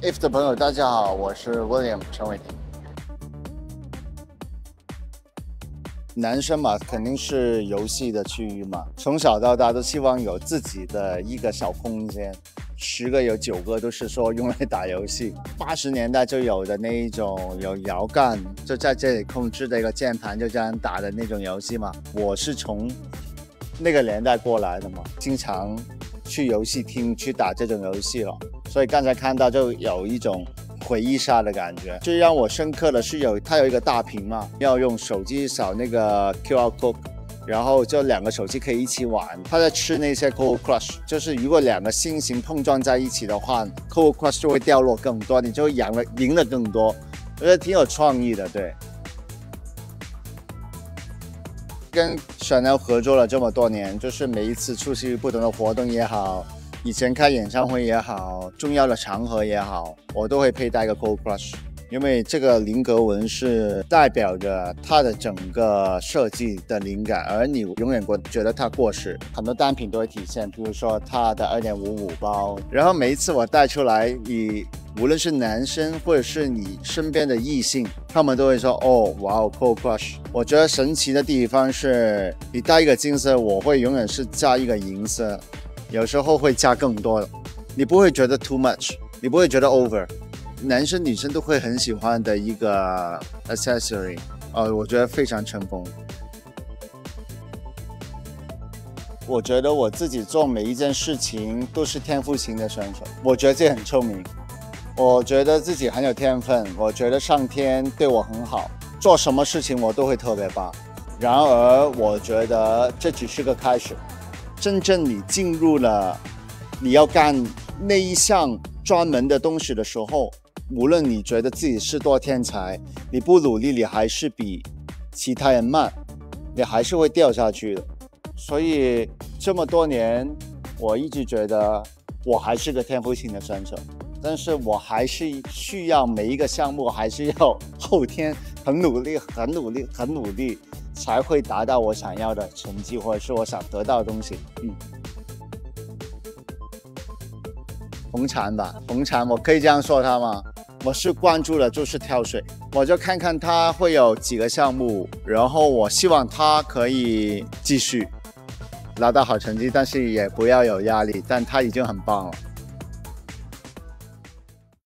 If 的朋友，大家好，我是 William 陈伟霆。男生嘛，肯定是游戏的区域嘛，从小到大都希望有自己的一个小空间。十个有九个都是说用来打游戏。八十年代就有的那一种有摇杆，就在这里控制的一个键盘，就这样打的那种游戏嘛。我是从那个年代过来的嘛，经常去游戏厅去打这种游戏了。所以刚才看到就有一种回忆杀的感觉。最让我深刻的是有它有一个大屏嘛，要用手机扫那个 QR code。然后就两个手机可以一起玩，他在吃那些 Cold Crush，就是如果两个心形碰撞在一起的话，Cold Crush 就会掉落更多，你就会赢了赢了更多，我觉得挺有创意的。对，跟 Chanel 合作了这么多年，就是每一次出席不同的活动也好，以前开演唱会也好，重要的场合也好，我都会佩戴一个 Cold Crush。因为这个菱格纹是代表着它的整个设计的灵感，而你永远过觉得它过时，很多单品都会体现，比如说它的二点五五包，然后每一次我带出来，你无论是男生或者是你身边的异性，他们都会说哦，哇哦，Cold Crush。我觉得神奇的地方是，你带一个金色，我会永远是加一个银色，有时候会加更多的，你不会觉得 too much，你不会觉得 over。男生女生都会很喜欢的一个 accessory，呃，我觉得非常成功。我觉得我自己做每一件事情都是天赋型的选手，我觉得这很聪明。我觉得自己很有天分，我觉得上天对我很好，做什么事情我都会特别棒。然而，我觉得这只是个开始，真正你进入了你要干那一项专门的东西的时候。无论你觉得自己是多天才，你不努力，你还是比其他人慢，你还是会掉下去的。所以这么多年，我一直觉得我还是个天赋型的选手，但是我还是需要每一个项目还是要后天很努力、很努力、很努力，才会达到我想要的成绩，或者是我想得到的东西。嗯。红蝉吧，红蝉，我可以这样说他吗？我是关注的就是跳水，我就看看他会有几个项目，然后我希望他可以继续拿到好成绩，但是也不要有压力，但他已经很棒了。